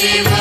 Shiva.